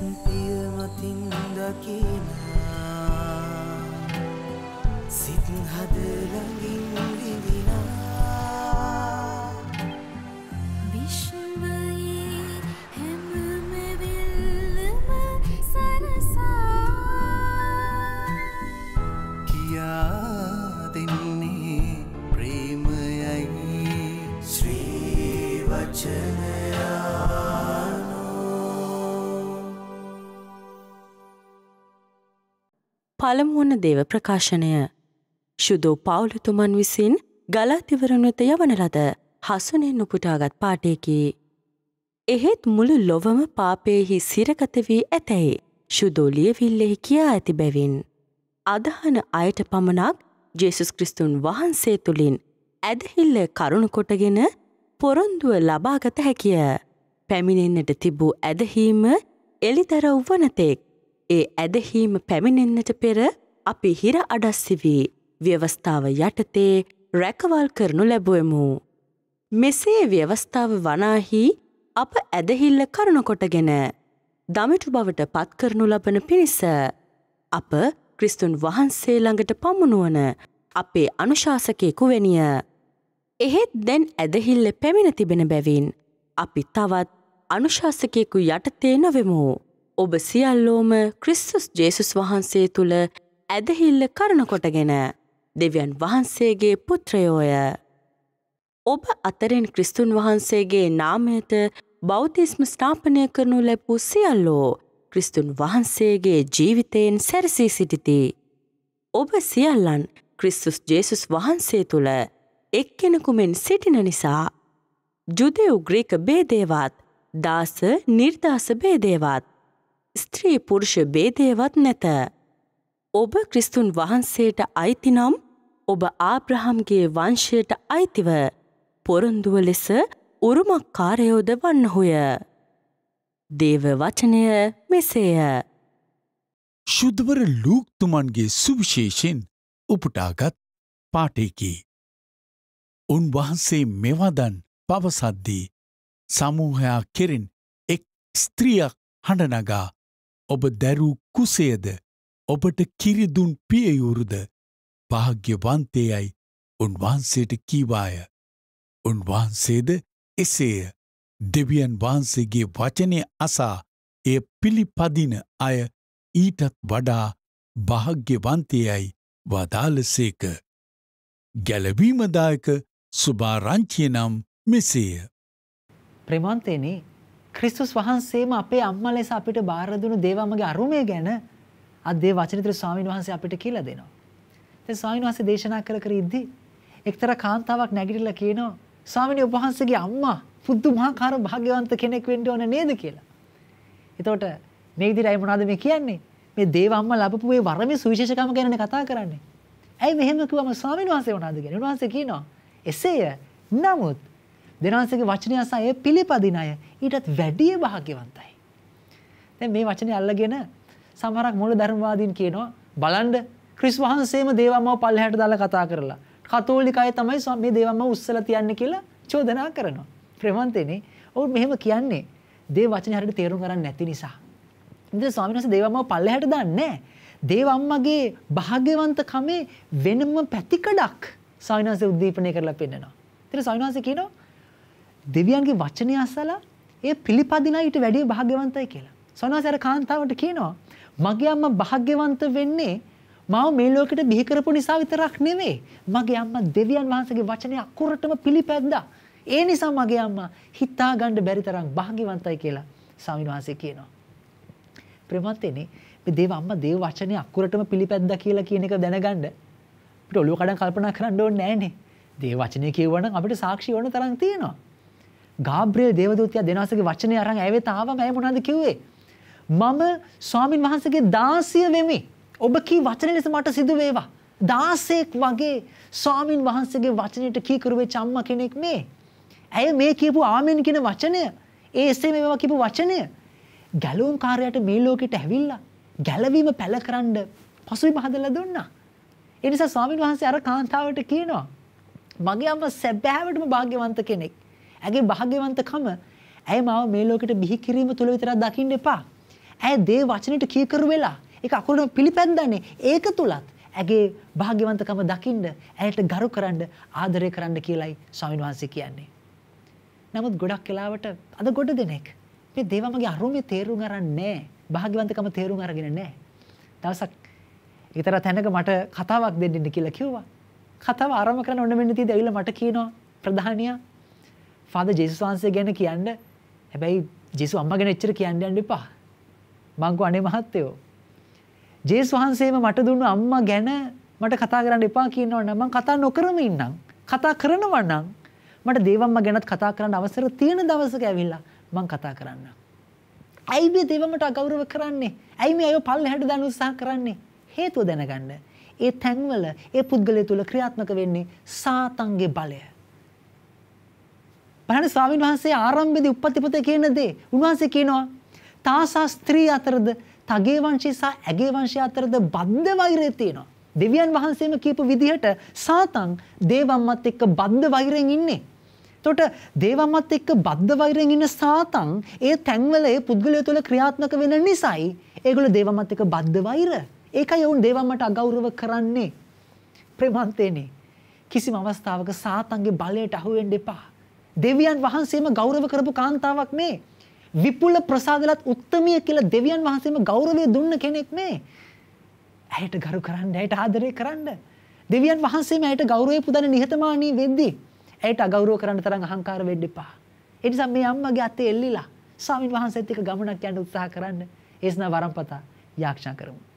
පියමතින් දකිනා. සිත් හදලඟින් විඳිනා. පළමුවන දේව ප්‍රකාශනය ශුදෝ පවුලතුමන් විසින් ගලාතිවරණුත යවන ලද හසුනෙන් උපුටාගත් පාටයකි. එහෙත් මුළු ලොවම පාපයෙහි සිරගත වී ඇතැයි ශුදෝලියවිල්ලෙහි කියා ඇති බැවින්. අදහන අයට පමණක් ජේසුස් කෘස්තුන් වහන්සේ තුළින් ඇදහිල්ල කරුණුකොටගෙන පොරොන්දුව ලබාගත හැකිය. පැමිණෙන්න්නට තිබූ ඇදහීම එලිදර උවනතෙක් ඒ ඇදහීම පැමිණෙන්න්නට පෙර අපි හිර අඩස්සිවී ව්‍යවස්ථාව යටතේ රැකවල් කරනු ලැබුවමු. මෙසේ ව්‍යවස්ථාව වනාහි අප ඇදහිල්ල කරනකොටගෙන දමිටු බවට පත් කරනු ලබන පිණිස අප ක්‍රිස්තුන් වහන්සේ ළඟට පමුණුවන අපේ අනුශාසකයෙකු වෙනිය. එහෙත් දැන් ඇදහිල්ල පැමිණ තිබෙන බැවින් අපි තවත් අනුශාසකයෙකු යටතේ නොවෙමු. ඔබ සියල්ලෝම ක්‍රිස්තුස් ජේසුස් වහන්සේ තුළ ඇදහිල්ල කරනකොටගෙන දෙවියන් වහන්සේගේ පුත්‍රයෝය. ඔබ අතරෙන් ක්‍රිස්තුන් වහන්සේගේ නාමයට බෞතිස්ම ස්ථාපනය කරනු ලැබූ සියල්ලෝ ක්‍රිස්තුන් වහන්සේගේ ජීවිතයෙන් සැරසී සිටිති. ඔබ සියල්ලන් ක්‍රිස්තුස් ජේසුස් වහන්සේ තුළ එක්කෙනෙකුමෙන් සිටින නිසා ජුදෙව් ග්‍රීක බේදේවත් දාස නිර්දාස බේදේවත් ස්ත්‍රී පුරුෂ බේදේවත් නැත. ඔබ ක්‍රිස්තුන් වහන්සේට අයිතිනම් ඔබ ආබ්‍රහම්ගේ වංශයට අයිතිව පොරොන්දුව ලෙස උරුමක් කාරයෝද වන්නහුය. දේව වචනය මෙසේය. ශුද්ධවර ලූක්තුමන්ගේ සුවිශේෂෙන් උපුටාගත් පාටයකි. උන්වහන්සේ මෙවදන් පවසද්දී සමූහයා කෙරෙන් එක් ස්ත්‍රියක් හඬනගා ඔබ දැරූ කුසේද ඔබට කිරිදුන් පියයුරුද භාග්‍යවන්තයයි උන්වහන්සේට කීවාය. උන්වහන්සේද එසේය දෙවියන් වහන්සේගේ වචනය අසා එය පිළිපදින අය ඊටත් වඩා භාග්‍යවන්තයයි වදාලසේක. ගැලවීමදායක සුභාරංචිය නම් මෙසේය. ප්‍රමාන්තයනේ ක්‍රිස්තුස් වහන්සේම අපේ අම්ම ලෙස අපිට බාරදුණු දේවමගේ අරුමය ගැන අදේ වචනතර ස්වාමීන් වහන්සේ අපිට කියලා දෙනවා. දැන් ස්වාමීන් වහන්සේ දේශනා කර කර ඉද්දී එක්තරා කාන්තාවක් නැගිටලා කියනවා ස්වාමීන් වහන්සේගේ අම්මා පුදුමාකාර භාග්‍යවන්ත කෙනෙක් වෙන්න ඕන නේද කියලා. එතකොට මේ විදිහට අය මොනවද මේ කියන්නේ? මේ දේව අම්මා ලැබපු මේ වරමේ සුවිශේෂකම ගැනනේ කතා කරන්නේ. ඇයි මෙහෙම කිව්වම ස්වාමීන් වහන්සේ මොනවද කියන්නේ? උන්වහන්සේ කියනවා එසේය. නමුත් දෙනවන්සේගේ වචනය අසා ඒ පිළිපදින අය ඊටත් වැඩිය භාග්‍යවන්තයි. දැන් මේ වචනේ අල්ලගෙන සමහරක් මූල ධර්මවාදීන් කියනවා බලන්න ක්‍රිස් වහන්සේම දේවම්මව පල්ලෙහාට දාලා කතා කරලා කතෝලික අය තමයි මේ දේවම්මව උස්සලා තියන්නේ කියලා චෝදනා කරනවා. ප්‍රේමන්තේනේ ඔවුන් මෙහෙම කියන්නේ දේව වචනේ හරියට තේරුම් ගන්න නැති නිසා. ඉතින් ස්වාමීන් වහන්සේ දේවම්මව පල්ලෙහාට දාන්නේ නැහැ. දේවම්මගේ භාග්‍යවන්තකමේ වෙනම පැතිකඩක් ස්වාමීන් වහන්සේ උද්දීපනය කරලා පෙන්නනවා. ඉතින් ස්වාමීන් වහන්සේ කියනවා දෙවියන්ගේ වචනය අසලා ඒ පිළිපදිනා ඊට වැඩිය භාග්‍යවන්තයි කියලා. සොනාසර කාන්තාවට කියනවා මගේ අම්මා භාග්‍යවන්ත වෙන්නේ මාව මේ ලෝකෙට බිහි කරපු නිසා විතරක් නෙවෙයි. මගේ අම්මා දෙවියන් වහන්සේගේ වචනය අකුරටම පිළිපැද්දා. ඒ නිසා මගේ අම්මා හිතා ගන්න බැරි තරම් භාග්‍යවන්තයි කියලා ස්වාමීන් වහන්සේ කියනවා. ප්‍රේමවත්නි මේ දේව අම්මා දේව වචනේ අකුරටම පිළිපැද්දා කියලා කියන එක දැනගන්න අපිට ඔළුව කඩන් කල්පනා කරන්න ඕනේ නෑනේ. දේව වචනේ කියවනම් අපිට සාක්ෂි ඕන තරම් තියෙනවා. ගාබ්‍රියල් දේවදූතයා දෙනවාසගේ වචනේ අරන් ඇවෙත ආවම ඇය මොනවද කිව්වේ? මම ස්වාමින් වහන්සේගේ දාසිය වෙමි. ඔබ කී වචන ලෙස මට සිදු වේවා. දාසෙක් වගේ ස්වාමින් වහන්සේගේ වචනයට කීකරු වෙච්ච අම්මා කෙනෙක් මේ. ඇය මේ කියපු ආමෙන් කියන වචනය, ඒ එසේ මේවා කියපු වචනය ගැලවුම් කාර්යයට මේ ලෝකෙට ඇවිල්ලා ගැලවීම පැල කරන්න පසුබිම හදලා දුන්නා. ඒ නිසා ස්වාමින් වහන්සේ අර කාන්තාවට කියනවා මගේ අම්මා සැබෑවටම භාග්‍යවන්ත කෙනෙක්. ඇගේ භාග්‍යවන්තකම ඇය මාව මේ ලෝකෙට බිහි කිරීම තුළ විතරක් දකින්න එපා. ඇය දේ වචනයට කීකරු වෙලා ඒක අකුරට පිළිපැද්දන්නේ ඒක තුලත් ඇගේ භාග්‍යවන්තකම දකින්න ඇයට ගරු කරන්න ආදරය කරන්න කියලයි ස්වාමීන් වහන්සේ කියන්නේ. නමුත් ගොඩක් වෙලාවට අද ගොඩ දෙනෙක් මේ දේවමගේ අරුමේ තේරුම් අරන් නැහැ. භාග්‍යවන්තකම තේරුම් අරගෙන නැහැ. දවසක් ඊතර තැනක මට කතාවක් දෙන්න කියලා කිව්වා. කතාව ආරම්භ කරන්න ඕන මෙන්න තියදී ඇවිල්ලා මට කියනවා ප්‍රධානියා ෆාදර් ජේසුස් වහන්සේ ගැන කියන්න හැබැයි ජේසුස් අම්මා ගැන එච්චර කියන්න යන්න එපා. මං කෝ අනේ මහත්තයෝ ජේස් වහන්සේම මට දුන්නු අම්මා ගැන මට කතා කරන්න එපා කියනවනම් මම කතා නොකරම ඉන්නම්. කතා කරනවා නම් මට දේවම්ම ගැනත් කතා කරන්න අවසර තියෙන දවසක ඇවිල්ලා මං කතා කරන්න. ඇයි මේ දේවමට අගෞරව කරන්නේ? ඇයි මේ අය පල්ලෙහාට දාන්න උත්සාහ කරන්නේ? හේතුව දැනගන්න. ඒ තැන්වල ඒ පුද්ගලයා තුල ක්‍රියාත්මක වෙන්නේ සාතන්ගේ බලය. බලන්න ස්වාමීන් වහන්සේ ආරම්භයේදී උප්පත්තිපතේ කියන දේ උන්වහන්සේ කියනවා තාසා ස්ත්‍රී අතරද තගේ වංශය සහ ඇගේ වංශය අතරද බද්ධ වෛරය තියෙනවා. දෙවියන් වහන්සේම කියපු විදිහට සාතන් දේවම්මත් එක්ක බද්ධ වෛරයෙන් ඉන්නේ. එතකොට දේවම්මත් එක්ක බද්ධ වෛරයෙන් ඉන්න සාතන් ඒ තැන්වල ඒ පුද්ගලය තුළ ක්‍රියාත්මක වෙන නිසායි ඒගොල්ලෝ දේවම්මත් එක්ක බද්ධ වෛර. ඒකයි ඔවුන් දේවම්මට අගෞරව කරන්නේ. ප්‍රේමන්තේනේ. කිසිම අවස්ථාවක සාතන්ගේ බලයට අහු වෙන්න එපා. දෙවියන් වහන්සේම ගෞරව කරපු කාන්තාවක් මේ. විපුල ප්‍රසාදලත් උත්තමිය කියලා දෙවියන් වහන්සේම ගෞරවය දුන්න කෙනෙක් මේ. ඇයට ගරු කරන්න, ඇයට ආදරය කරන්න. දෙවියන් වහන්සේම ඇයට ගෞරවය පුදන නිහතමානී වෙද්දී ඇයට අගෞරව කරන්න තරම් අහංකාර වෙන්න එපා. ඒ නිසා මේ අම්මගේ අතේ එල්ලිලා ස්වාමින් වහන්සේත් එක්ක ගමනක් යන්න උත්සාහ කරන්න. ඒස්නා වරම්පතා යාක්ෂා කරමු.